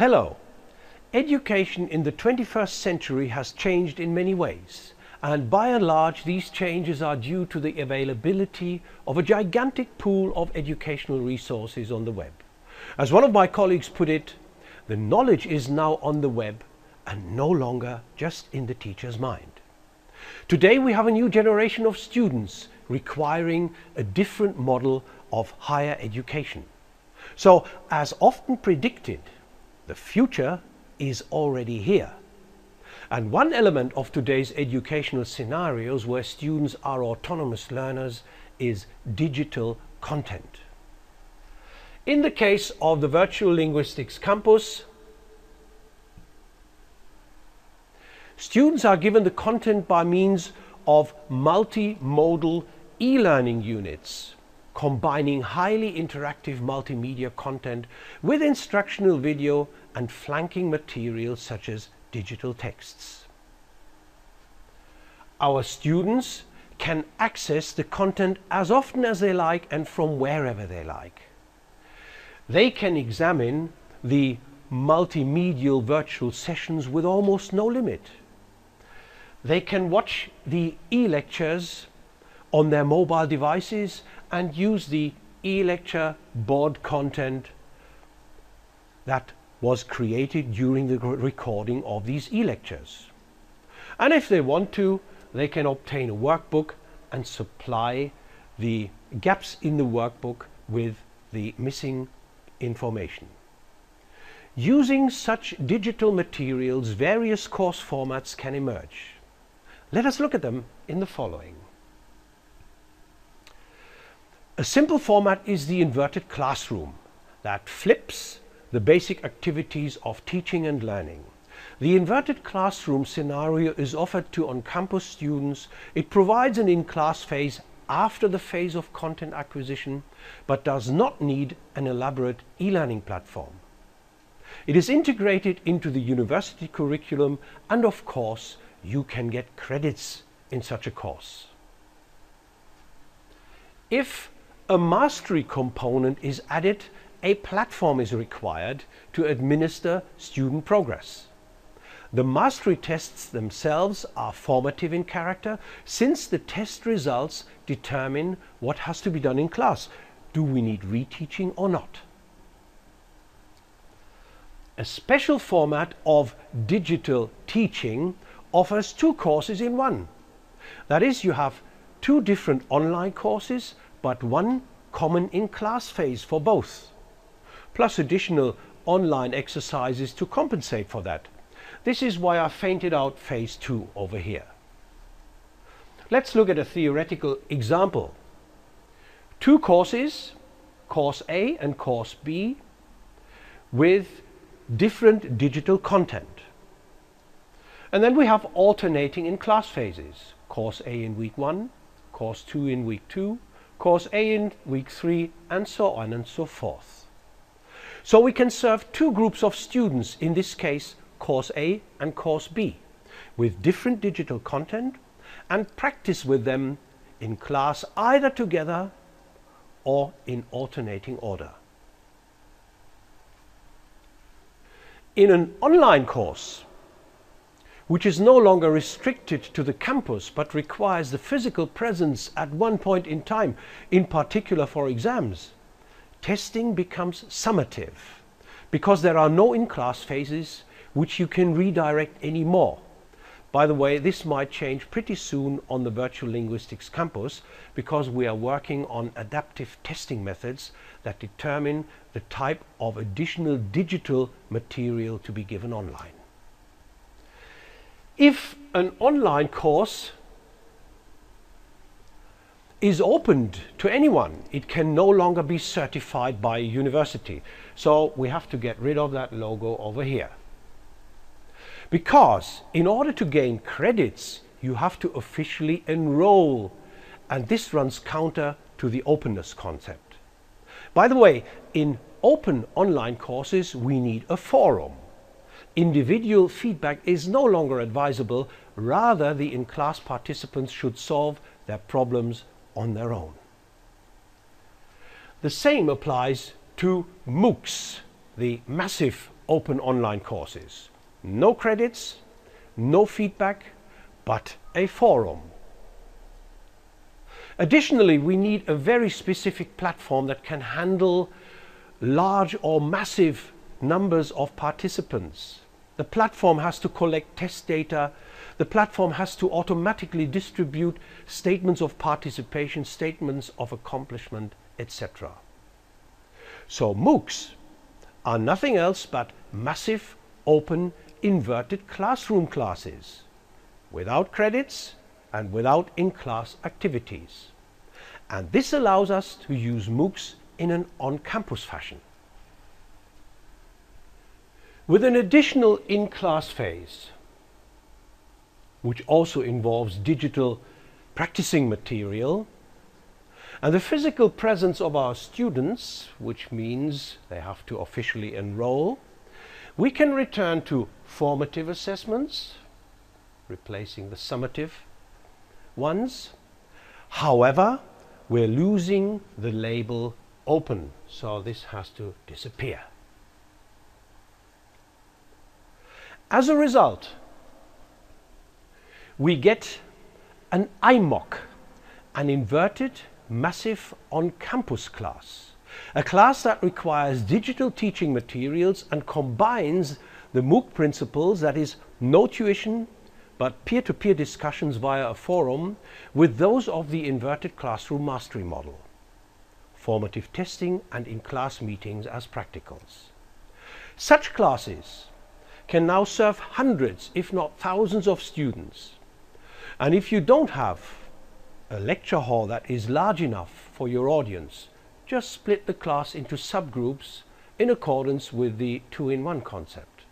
Hello. Education in the 21st century has changed in many ways, and by and large these changes are due to the availability of a gigantic pool of educational resources on the web. As one of my colleagues put it, the knowledge is now on the web and no longer just in the teacher's mind. Today we have a new generation of students requiring a different model of higher education. So, as often predicted, the future is already here. And one element of today's educational scenarios where students are autonomous learners is digital content. In the case of the Virtual Linguistics Campus, students are given the content by means of multimodal e-learning units combining highly interactive multimedia content with instructional video and flanking materials such as digital texts. Our students can access the content as often as they like and from wherever they like. They can examine the multimedial virtual sessions with almost no limit. They can watch the e-lectures on their mobile devices and use the e-lecture board content that was created during the recording of these e-lectures. And if they want to, they can obtain a workbook and supply the gaps in the workbook with the missing information. Using such digital materials, various course formats can emerge. Let us look at them in the following. A simple format is the inverted classroom that flips the basic activities of teaching and learning. The inverted classroom scenario is offered to on-campus students. It provides an in-class phase after the phase of content acquisition, but does not need an elaborate e-learning platform. It is integrated into the university curriculum and of course you can get credits in such a course. If a mastery component is added, a platform is required to administer student progress. The mastery tests themselves are formative in character since the test results determine what has to be done in class. Do we need reteaching or not? A special format of digital teaching offers two courses in one. That is, you have two different online courses but one common in-class phase for both, plus additional online exercises to compensate for that. This is why I fainted out phase 2 over here. Let's look at a theoretical example. Two courses, course A and course B, with different digital content. And then we have alternating in class phases. Course A in week 1, course 2 in week 2, course A in week 3 and so on and so forth. So we can serve two groups of students, in this case course A and course B, with different digital content and practice with them in class either together or in alternating order. In an online course, which is no longer restricted to the campus but requires the physical presence at one point in time, in particular for exams, testing becomes summative because there are no in-class phases which you can redirect anymore. By the way, this might change pretty soon on the Virtual Linguistics campus because we are working on adaptive testing methods that determine the type of additional digital material to be given online. If an online course is opened to anyone, it can no longer be certified by a university. So we have to get rid of that logo over here. Because in order to gain credits, you have to officially enroll. And this runs counter to the openness concept. By the way, in open online courses, we need a forum individual feedback is no longer advisable, rather the in-class participants should solve their problems on their own. The same applies to MOOCs, the massive open online courses. No credits, no feedback, but a forum. Additionally, we need a very specific platform that can handle large or massive numbers of participants. The platform has to collect test data. The platform has to automatically distribute statements of participation, statements of accomplishment, etc. So MOOCs are nothing else but massive, open, inverted classroom classes without credits and without in-class activities. And this allows us to use MOOCs in an on-campus fashion. With an additional in-class phase, which also involves digital practicing material, and the physical presence of our students, which means they have to officially enroll, we can return to formative assessments, replacing the summative ones. However, we're losing the label open, so this has to disappear. As a result, we get an IMOC, an inverted massive on-campus class, a class that requires digital teaching materials and combines the MOOC principles, that is no tuition, but peer-to-peer -peer discussions via a forum with those of the inverted classroom mastery model, formative testing and in-class meetings as practicals. Such classes can now serve hundreds, if not thousands of students. And if you don't have a lecture hall that is large enough for your audience, just split the class into subgroups in accordance with the two-in-one concept.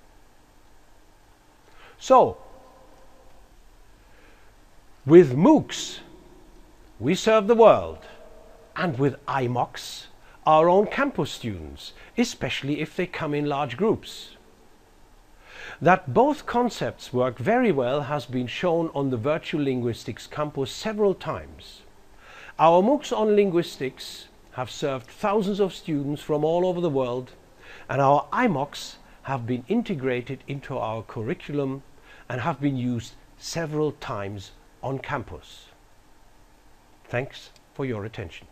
So, with MOOCs, we serve the world, and with IMOCs, our own campus students, especially if they come in large groups. That both concepts work very well has been shown on the Virtual Linguistics campus several times. Our MOOCs on linguistics have served thousands of students from all over the world and our IMOCs have been integrated into our curriculum and have been used several times on campus. Thanks for your attention.